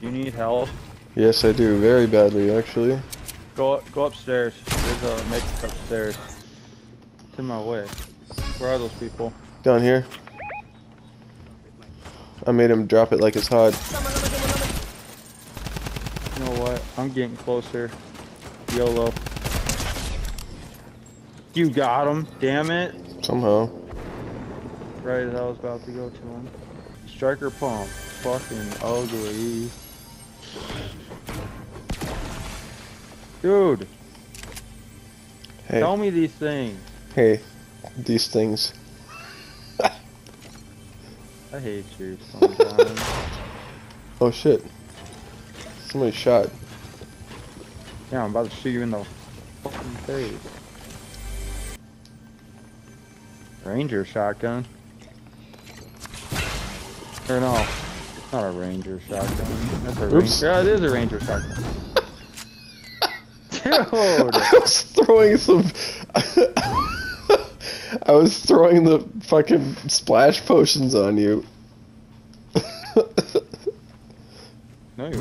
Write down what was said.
You need help? Yes, I do. Very badly, actually. Go go upstairs. There's a mix upstairs. It's in my way. Where are those people? Down here. I made him drop it like it's hot. You know what? I'm getting closer. YOLO. You got him. Damn it. Somehow. Right as I was about to go to him. Striker pump. Fucking ugly. Dude, Hey, tell me these things. hey, these things. I hate you sometimes. Oh shit. Somebody shot. yeah, I'm about to shoot you in the fucking face. Ranger shotgun. Turn it's not a ranger shotgun. That's a ranger. Oops. Yeah, it is a ranger shotgun. Dude, I was throwing some. I was throwing the fucking splash potions on you. no, you